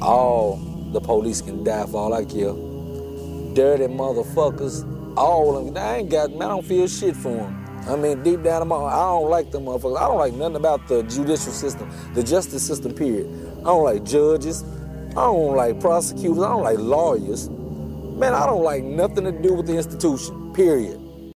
all the police can die for all I care. Dirty motherfuckers, all of them. I ain't got, I don't feel shit for them. I mean, deep down my I don't like them motherfuckers. I don't like nothing about the judicial system, the justice system, period. I don't like judges. I don't like prosecutors. I don't like lawyers. Man, I don't like nothing to do with the institution, period.